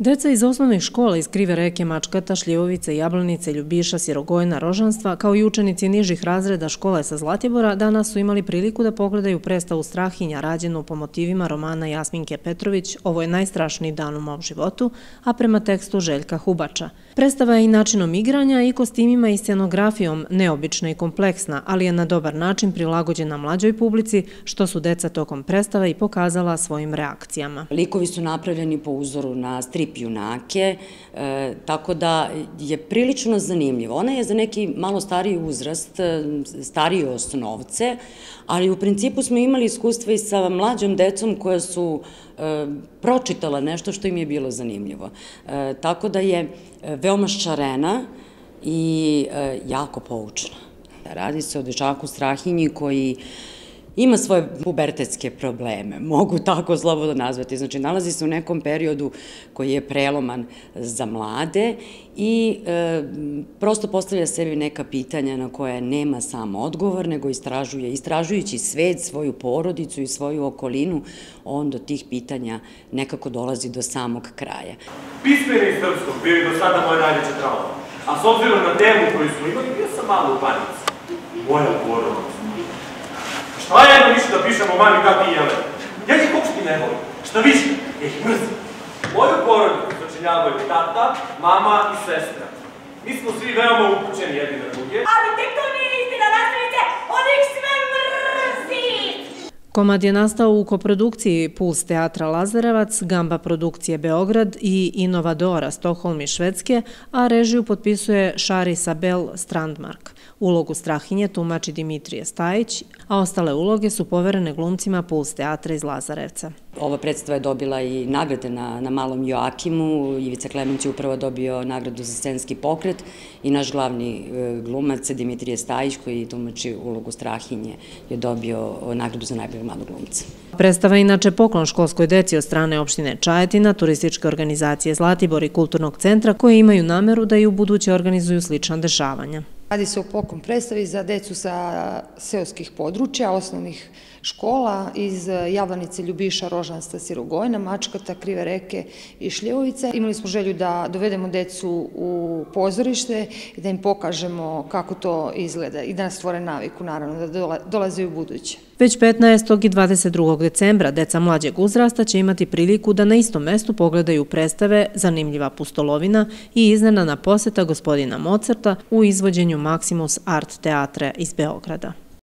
Deca iz osnovnih škola iz Krive reke Mačkata, Šljivovice, Jablanice, Ljubiša, Sirogojna, Rožanstva, kao i učenici nižih razreda škole sa Zlatibora, danas su imali priliku da pogledaju predstavu Strahinja rađenu po motivima romana Jasminke Petrović Ovo je najstrašniji dan u mom životu, a prema tekstu Željka Hubača. Predstava je i načinom igranja i kostimima i scenografijom neobična i kompleksna, ali je na dobar način prilagođena mlađoj publici, što su deca tokom predstava i pokazala svojim reakcijama. Likovi su napravljeni po uzoru na strip strip junake, e, tako da je prilično zanimljivo. Ona je za neki malo stariji uzrast, e, stariji osnovce, ali u principu smo imali iskustva i sa mlađom decom koja su e, pročitala nešto što im je bilo zanimljivo. Tako da je veoma šarena i jako poučna. Radi se o dečaku Strahinji koji ima svoje pubertetske probleme, mogu tako slobodno nazvati. Znači, nalazi se u nekom periodu koji je preloman za mlade i e, prosto postavlja sebi neka pitanja na koje nema samo odgovor, nego istražuje. Istražujući svet, svoju porodicu i svoju okolinu, on do tih pitanja nekako dolazi do samog kraja. Pismeni iz srpskog bili do sada moje najveće trauma, a s obzirom na temu koju smo imali, bio sam malo u panici. Moja porodica Šta ja imam više da pišem o mami kako i jele? Ja ih uopšte ne volim. Šta više, ja ih mrzim. Moju porodicu začinjavaju tata, mama i sestra. Mi smo svi veoma upućeni jedni na druge. Ali tek to nije istina, nastavite, on ih sve mrzi! Komad je nastao u koprodukciji Puls teatra Lazarevac, Gamba produkcije Beograd i Inovadora Stockholm i Švedske, a režiju potpisuje Šari Sabel Strandmark. Ulogu Strahinje tumači Dimitrije Stajić, a ostale uloge su poverene glumcima Puls teatra iz Lazarevca. Ova predstava je dobila i nagrade na, na Malom Joakimu. Ivica Klemenć je upravo dobio nagradu za scenski pokret i naš glavni e, glumac Dimitrije Stajić koji tumači ulogu Strahinje je dobio nagradu za najboljeg mladog glumca. Predstava je inače poklon školskoj deci od strane opštine Čajetina, turističke organizacije Zlatibor i Kulturnog centra koje imaju nameru da i u buduće organizuju slična dešavanja. Radi se o poklon predstavi za decu sa seoskih područja, osnovnih škola iz Javanice, Ljubiša, Rožanstva, Sirogojna, Mačkata, Krive reke i Šljevovice. Imali smo želju da dovedemo decu u pozorište i da im pokažemo kako to izgleda i da nas stvore naviku, naravno, da dolaze u buduće. Već 15. i 22. decembra deca mlađeg uzrasta će imati priliku da na istom mestu pogledaju predstave Zanimljiva pustolovina i iznenana poseta gospodina Mozarta u izvođenju Maximus Art Teatre iz Beograda.